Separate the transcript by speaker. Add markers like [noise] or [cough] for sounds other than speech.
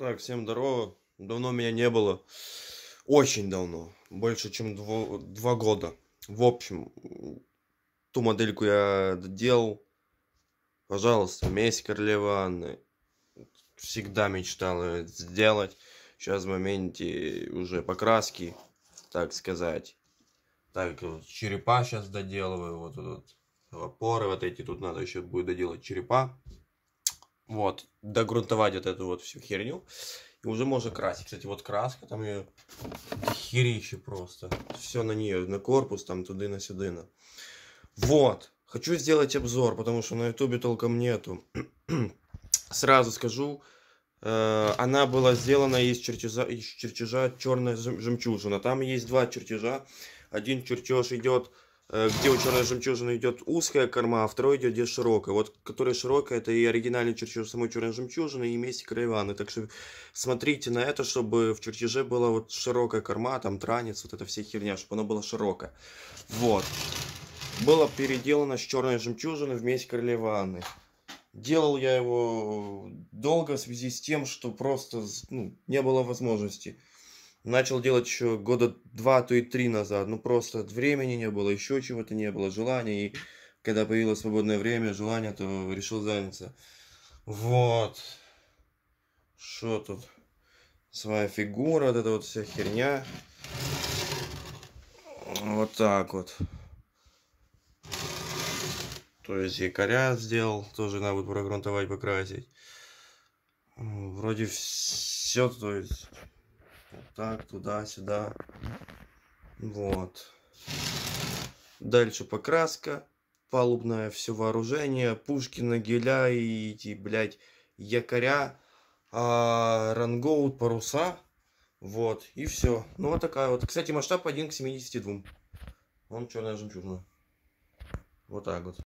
Speaker 1: Так, всем здорово. Давно меня не было. Очень давно. Больше, чем дво- два года. В общем, ту модельку я доделал. Пожалуйста, месть королевы Анны. Всегда мечтал сделать. Сейчас в моменте уже покраски, так сказать. Так, вот черепа сейчас доделываю. Вот тут вот опоры вот эти. Тут надо еще будет доделать черепа. Вот, догрунтовать вот эту вот всю херню. И уже можно красить. Кстати, вот краска, там ее херище просто. Все на нее, на корпус, там туды на сюда. Вот. Хочу сделать обзор, потому что на ютубе толком нету. [clears throat] Сразу скажу, э, она была сделана из чертежа, из чертежа черная жемчужина. Там есть два чертежа. Один чертеж идет где у черной жемчужины идет узкая корма, а второй идет где широкая. Вот, которая широкая, это и оригинальный чертеж самой черной жемчужины, и месть краеваны. Так что смотрите на это, чтобы в чертеже была вот широкая корма, там транец, вот эта вся херня, чтобы она была широкая. Вот. Было переделано с черной жемчужины в месть королевы. Делал я его долго в связи с тем, что просто ну, не было возможности. Начал делать еще года два, то и три назад. Ну, просто времени не было, еще чего-то не было, желания. И когда появилось свободное время, желание, то решил заняться. Вот. Что тут? Своя фигура, вот эта вот вся херня. Вот так вот. То есть якоря сделал, тоже надо будет прогрунтовать, покрасить. Вроде все, то есть вот так, туда-сюда. Вот. Дальше покраска палубная, все вооружение, пушки на геля и эти, блядь, якоря, а, рангоут, паруса. Вот, и все. Ну, вот такая вот. Кстати, масштаб 1 к 72. Вон черная жемчужина. Вот так вот.